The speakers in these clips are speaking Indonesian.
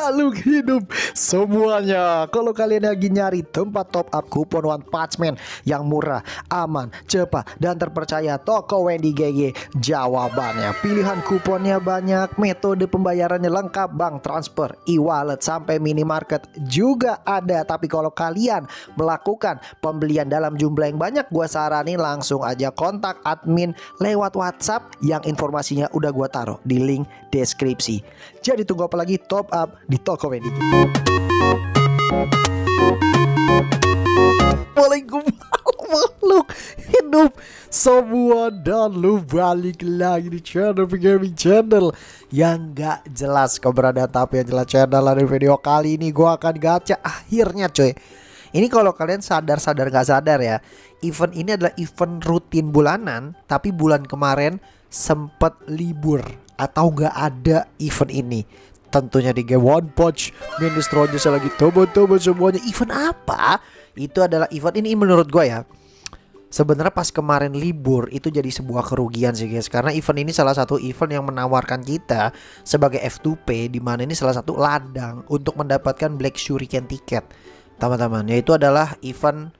makhluk hidup semuanya. Kalau kalian lagi nyari tempat top up kupon One Punch Man yang murah, aman, cepat dan terpercaya, toko Wendy GG jawabannya. Pilihan kuponnya banyak, metode pembayarannya lengkap, bank transfer, e-wallet sampai minimarket juga ada. Tapi kalau kalian melakukan pembelian dalam jumlah yang banyak, gua saranin langsung aja kontak admin lewat WhatsApp yang informasinya udah gua taruh di link deskripsi. Jadi tunggu apa lagi top up di toko Wendy. Waalaikumsalam. Makhluk hidup semua dan lu balik lagi di channel Gaming Channel. Yang gak jelas keberadaan tapi yang jelas channel di video kali ini gua akan gacha akhirnya coy ini kalau kalian sadar-sadar gak sadar ya event ini adalah event rutin bulanan tapi bulan kemarin sempet libur. Atau gak ada event ini tentunya di game One Punch Ministro saya lagi tobo-tobo semuanya. Event apa? Itu adalah event ini menurut gue ya. Sebenarnya pas kemarin libur itu jadi sebuah kerugian sih guys. Karena event ini salah satu event yang menawarkan kita sebagai F2P di mana ini salah satu ladang untuk mendapatkan Black Shuriken tiket. Teman-teman yaitu adalah event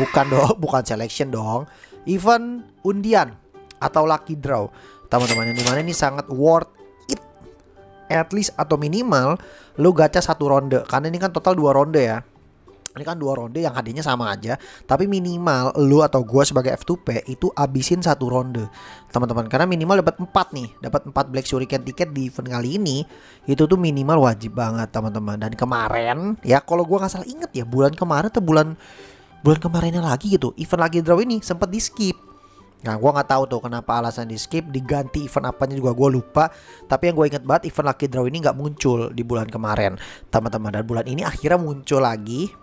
bukan dong bukan selection dong. Event undian atau lucky draw. Teman-teman yang di mana ini sangat worth at least atau minimal lu gacha satu ronde. Karena ini kan total dua ronde ya. Ini kan dua ronde yang hadiahnya sama aja. Tapi minimal lu atau gua sebagai F2P itu abisin satu ronde. Teman-teman karena minimal dapat empat nih. Dapat empat Black Shuriken tiket di event kali ini itu tuh minimal wajib banget teman-teman. Dan kemarin ya kalau gua nggak salah inget ya bulan kemarin atau bulan bulan kemarinnya lagi gitu event lagi draw ini sempat di skip Nah gue nggak tahu tuh kenapa alasan di skip diganti event apanya juga gue lupa Tapi yang gue inget banget event Lucky Draw ini nggak muncul di bulan kemarin Teman-teman dan bulan ini akhirnya muncul lagi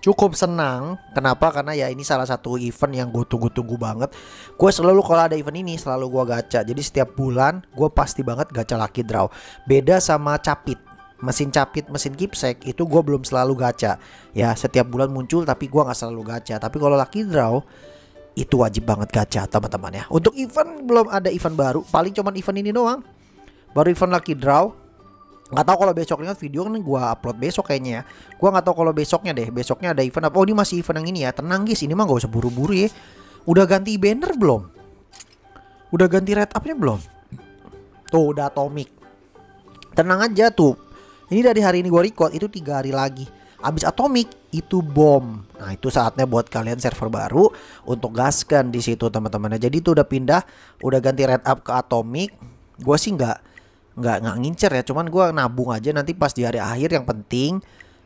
cukup senang. Kenapa? Karena ya ini salah satu event yang gue tunggu-tunggu banget. Gue selalu kalau ada event ini selalu gue gacha. Jadi setiap bulan gue pasti banget gacha lucky draw. Beda sama capit. Mesin capit, mesin keepsake itu gue belum selalu gacha. Ya setiap bulan muncul tapi gue nggak selalu gacha. Tapi kalau lucky draw itu wajib banget gacha teman-teman ya. Untuk event belum ada event baru. Paling cuman event ini doang. Baru event lucky draw. Nggak tahu kalau besoknya video kan gue upload besok kayaknya ya. Gue nggak tahu kalau besoknya deh. Besoknya ada event apa? Oh ini masih event yang ini ya. Tenang guys. Ini mah gak usah buru-buru ya. Udah ganti banner belum? Udah ganti red upnya belum? Tuh udah atomic. Tenang aja tuh. Ini dari hari ini gue record itu tiga hari lagi abis atomic itu bom. Nah itu saatnya buat kalian server baru untuk gaskan di situ teman-teman jadi itu udah pindah udah ganti red up ke atomic. Gue sih nggak nggak nggak ngincer ya cuman gue nabung aja nanti pas di hari akhir. Yang penting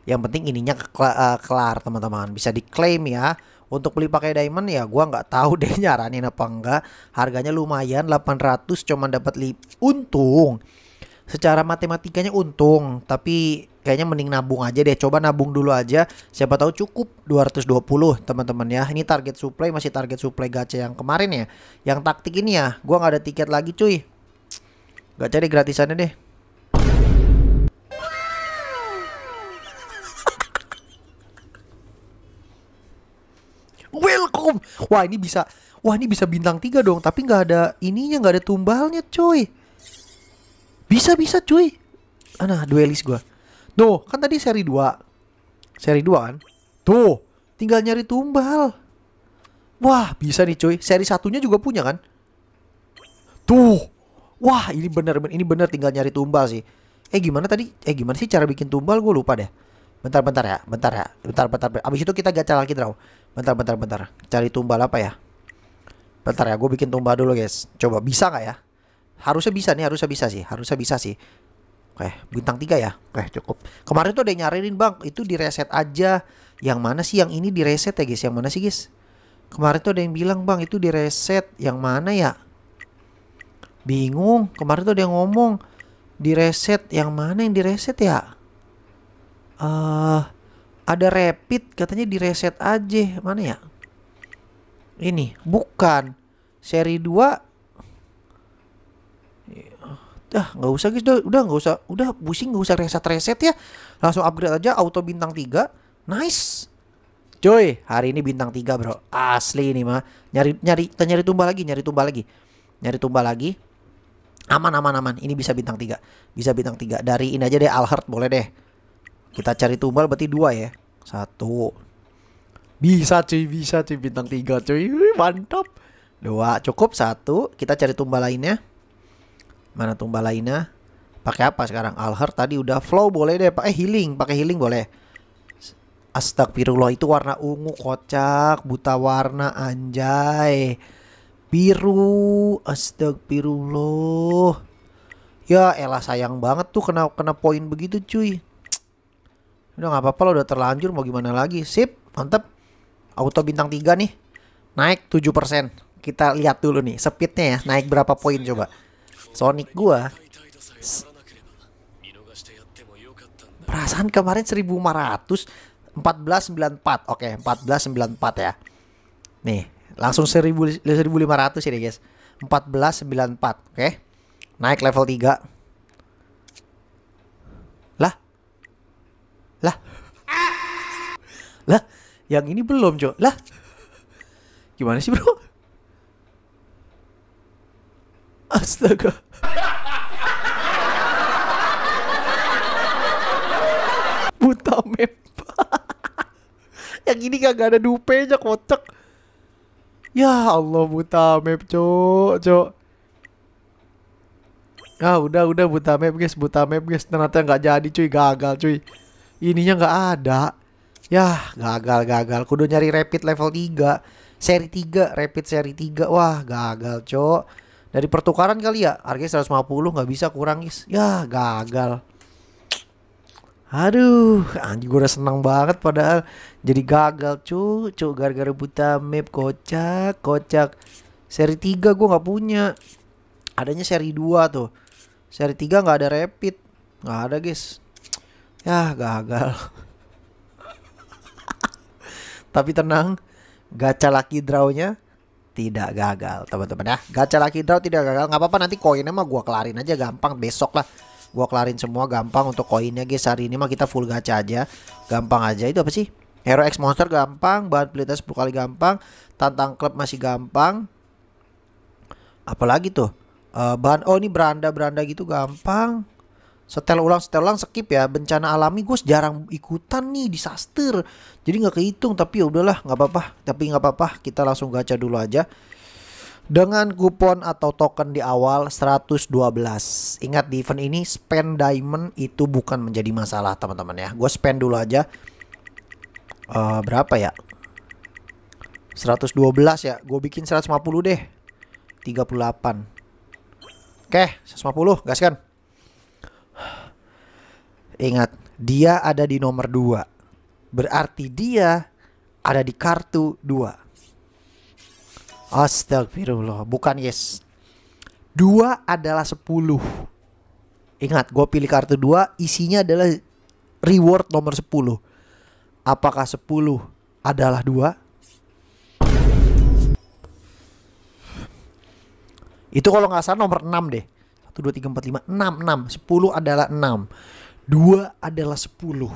yang penting ininya uh, kelar teman-teman. Bisa diklaim ya. Untuk beli pakai diamond ya gue nggak tahu deh nyaranin apa enggak harganya lumayan 800 cuman dapat untung. Secara matematikanya untung tapi kayaknya mending nabung aja deh coba nabung dulu aja siapa tahu cukup 220 teman-teman ya ini target supply masih target supply gacha yang kemarin ya yang taktik ini ya gue nggak ada tiket lagi cuy Gak cari gratisannya deh. Welcome. Wah ini bisa. Wah ini bisa bintang tiga dong. Tapi nggak ada ininya, nggak ada tumbalnya, coy. Bisa bisa, cuy. Ana duelis gue. Tuh kan tadi seri 2 Seri 2 kan. Tuh tinggal nyari tumbal. Wah bisa nih cuy. Seri satunya juga punya kan. Tuh Wah ini bener ini bener tinggal nyari tumbal sih. Eh gimana tadi? Eh gimana sih cara bikin tumbal? Gue lupa deh. Bentar bentar ya, bentar ya, bentar bentar. Abis itu kita gacha lagi draw. Bentar bentar bentar. Cari tumbal apa ya? Bentar ya, gue bikin tumbal dulu guys. Coba bisa nggak ya? Harusnya bisa nih, harusnya bisa sih, harusnya bisa sih. Oke, bintang tiga ya. Oke, cukup. Kemarin tuh ada yang nyariin bang, itu di reset aja. Yang mana sih yang ini di reset ya guys? Yang mana sih guys? Kemarin tuh ada yang bilang bang, itu di reset. Yang mana ya? Bingung. Kemarin tuh dia ngomong di reset yang mana yang di reset ya? Eh uh, ada rapid katanya di reset aja. Mana ya? Ini bukan seri 2 Dah nggak usah guys, udah nggak usah, udah pusing nggak usah reset reset ya, langsung upgrade aja auto bintang 3 nice. Coy, hari ini bintang 3 bro, asli ini mah. Nyari nyari nyari tumbal lagi, nyari tumbal lagi, nyari tumbal lagi Aman aman aman. Ini bisa bintang 3. Bisa bintang 3. Dari ini aja deh Alhert boleh deh. Kita cari tumbal berarti dua ya. Satu. Bisa cuy, bisa cuy bintang 3 cuy. Mantap. Dua cukup satu. Kita cari tumbal lainnya. Mana tumbal lainnya? Pakai apa sekarang? Alhert tadi udah flow boleh deh. Pakai healing, pakai healing boleh. Astagfirullah itu warna ungu kocak, buta warna anjay. Biru, astagfirullah. Ya elah sayang banget tuh kena kena poin begitu cuy. Udah nggak apa-apa lo udah terlanjur mau gimana lagi. Sip, mantep. Auto bintang 3 nih. Naik 7%. Kita lihat dulu nih speednya ya, naik berapa poin coba. Sonic gua Perasaan kemarin 1500 1494. Oke, 1494 ya. Nih, langsung 1000 1500 ini guys. 1494, oke. Naik level 3. Lah. Lah. Lah, yang ini belum, Cok. Lah. Gimana sih, Bro? Astaga. Buta map. yang ini kagak ada dupenya kocak. Ya Allah buta map cok cok. Ah udah udah buta map guys buta map guys ternyata nggak jadi cuy gagal cuy. Ininya nggak ada. Ya gagal gagal. Kudu nyari rapid level 3 Seri 3 rapid seri 3 Wah gagal cok. Dari pertukaran kali ya harganya 150 nggak bisa kurang guys. Ya gagal. Aduh, anjing gue udah seneng banget padahal jadi gagal cu, cu gara-gara buta map kocak, kocak. Seri 3 gue nggak punya. Adanya seri 2 tuh. Seri 3 nggak ada rapid. nggak ada, guys. Ya, gagal. Tapi tenang, gacha lucky draw-nya tidak gagal, teman-teman ya. Gacha lucky draw tidak gagal. nggak apa-apa nanti koinnya mah gua kelarin aja gampang besok lah Gua kelarin semua gampang untuk koinnya guys. Hari ini mah kita full gacha aja. Gampang aja. Itu apa sih? Hero X Monster gampang, bahan pelita 10 kali gampang, tantang klub masih gampang. Apalagi tuh? Uh, bahan oh ini beranda-beranda gitu gampang. Setel ulang, setel ulang skip ya. Bencana alami gue jarang ikutan nih disaster. Jadi nggak kehitung tapi ya udahlah nggak apa-apa. Tapi nggak apa-apa kita langsung gacha dulu aja dengan kupon atau token di awal 112. Ingat di event ini spend diamond itu bukan menjadi masalah teman-teman ya. Gue spend dulu aja. Uh, berapa ya? 112 ya. Gue bikin 150 deh. 38. Oke, 150 gas kan. Ingat, dia ada di nomor 2. Berarti dia ada di kartu 2. Astagfirullah, bukan yes. Dua adalah sepuluh. Ingat, gue pilih kartu dua, isinya adalah reward nomor sepuluh. Apakah sepuluh adalah dua? Itu kalau nggak salah nomor enam deh. Satu, dua, tiga, empat, lima, enam, enam. Sepuluh adalah enam. Dua adalah sepuluh.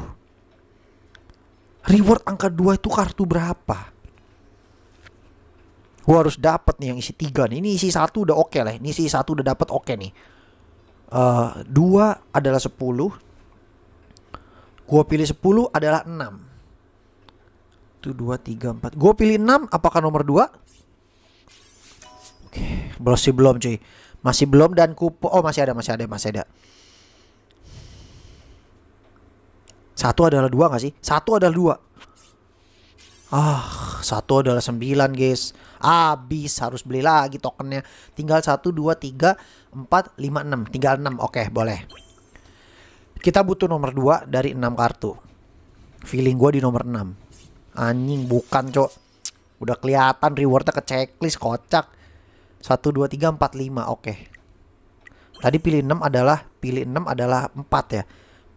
Reward angka dua itu kartu berapa? Gue harus dapat nih yang isi tiga nih. Ini isi satu udah oke okay lah. Ini isi satu udah dapat oke okay nih. Uh, dua adalah sepuluh. Gue pilih sepuluh adalah enam. Itu dua tiga empat. Gue pilih enam. Apakah nomor dua? Oke, okay. masih belum cuy. Masih belum dan kupo. Oh masih ada, masih ada, masih ada. Satu adalah dua gak sih? Satu adalah dua. Ah, satu adalah sembilan guys. Habis harus beli lagi tokennya. Tinggal satu, dua, tiga, empat, lima, enam. Tinggal enam. Oke, boleh. Kita butuh nomor dua dari enam kartu. Feeling gue di nomor enam. Anjing, bukan cok. Udah kelihatan rewardnya ke checklist kocak. Satu, dua, tiga, empat, lima. Oke. Tadi pilih enam adalah pilih enam adalah empat ya.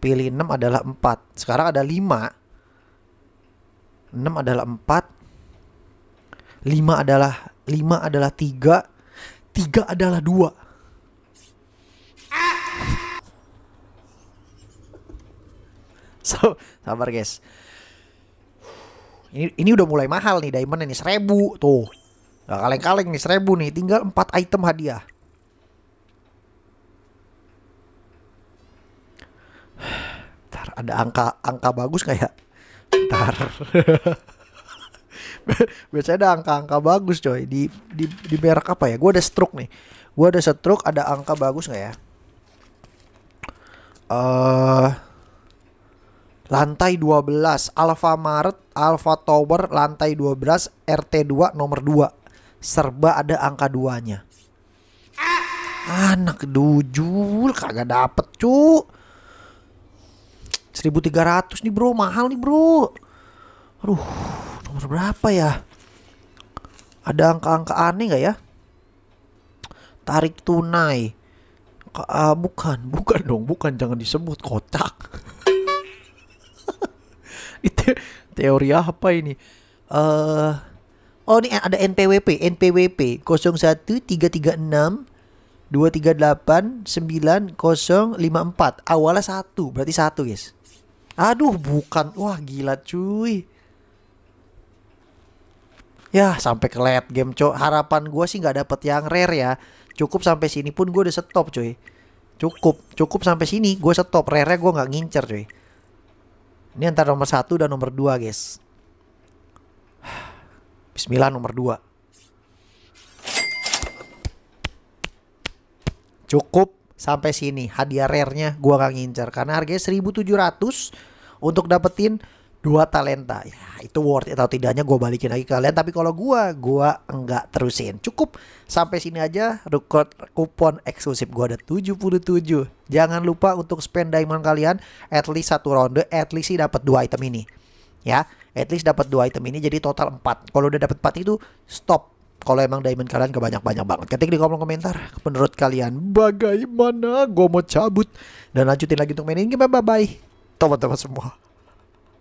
Pilih enam adalah empat. Sekarang ada lima 6 adalah 4 5 adalah 5 adalah 3 3 adalah 2 So, sabar guys. Ini ini udah mulai mahal nih diamond ini seribu tuh. Gak kaleng-kaleng nih seribu nih. Tinggal 4 item hadiah. Bentar, ada angka angka bagus nggak ya? Bentar. Biasanya ada angka-angka bagus coy di di di merek apa ya? Gue ada stroke nih. Gue ada stroke, ada angka bagus nggak ya? Uh, lantai 12 Alfamart Alpha Tower lantai 12 RT2 nomor 2 serba ada angka duanya anak dujul kagak dapet cu 1300 nih bro. Mahal nih bro. Aduh nomor berapa ya? Ada angka-angka aneh nggak ya? Tarik tunai. Uh, bukan bukan dong. Bukan jangan disebut. Kocak. Itu teori apa ini? Eh uh, oh ini ada NPWP NPWP 01336 238 9054 awalnya satu berarti satu guys aduh bukan. Wah gila cuy. Ya sampai ke late game cok. Harapan gue sih nggak dapet yang rare ya. Cukup sampai sini pun gue udah stop cuy. Cukup cukup sampai sini gue stop. Rare gue nggak ngincer cuy. Ini antara nomor satu dan nomor dua guys. Bismillah nomor dua. Cukup sampai sini hadiah rare-nya gua gak ngincer karena harganya 1700 untuk dapetin dua talenta. Ya, itu worth atau tidaknya gue balikin lagi ke kalian tapi kalau gua gua enggak terusin. Cukup sampai sini aja record kupon eksklusif gua ada 77. Jangan lupa untuk spend diamond kalian at least satu ronde, at least sih dapat dua item ini. Ya, at least dapat dua item ini jadi total 4. Kalau udah dapat 4 itu stop kalau emang diamond kalian kebanyak-banyak banget. Ketik di kolom komentar menurut kalian bagaimana. Gue mau cabut dan lanjutin lagi untuk mainin game. Bye bye. Teman-teman semua.